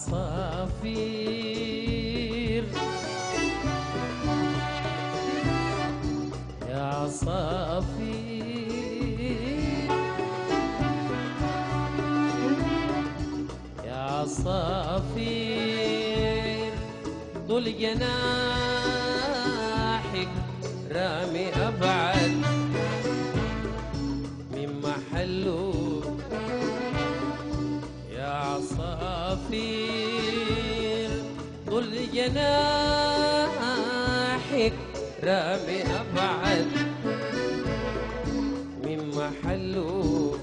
عصافير. يا عصافير يا عصافير. طول جناحك رامي أبعد السيل طل جناحك رامي أبعد من محله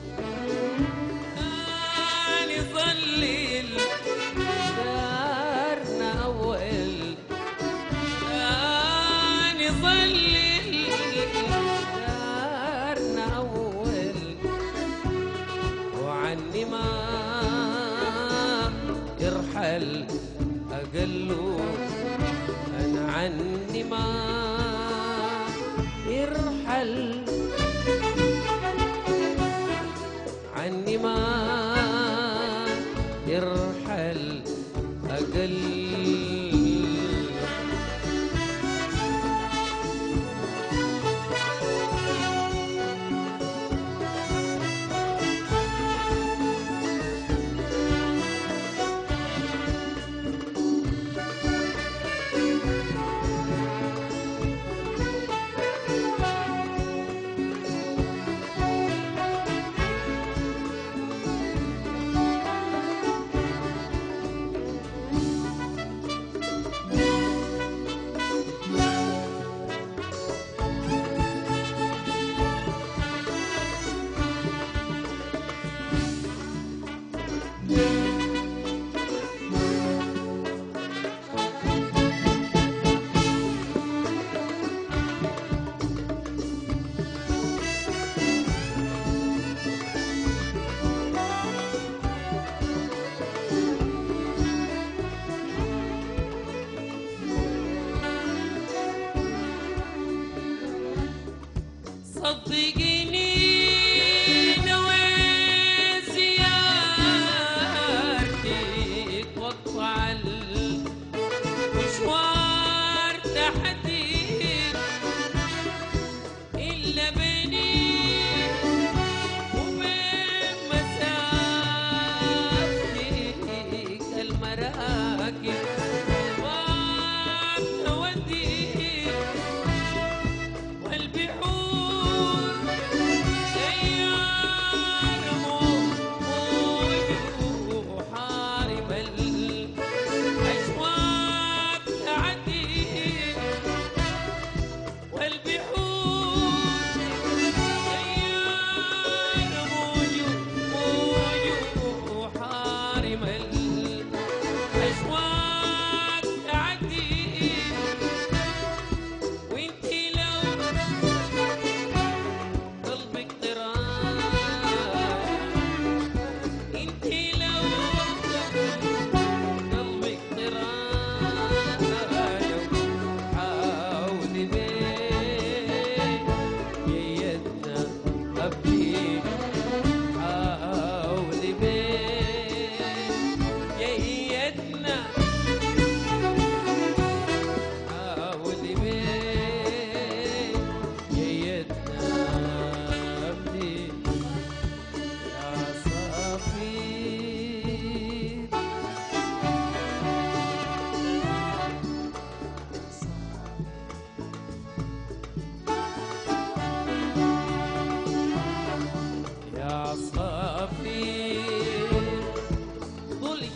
يعني ما يرحل عني ما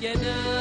yeah, no.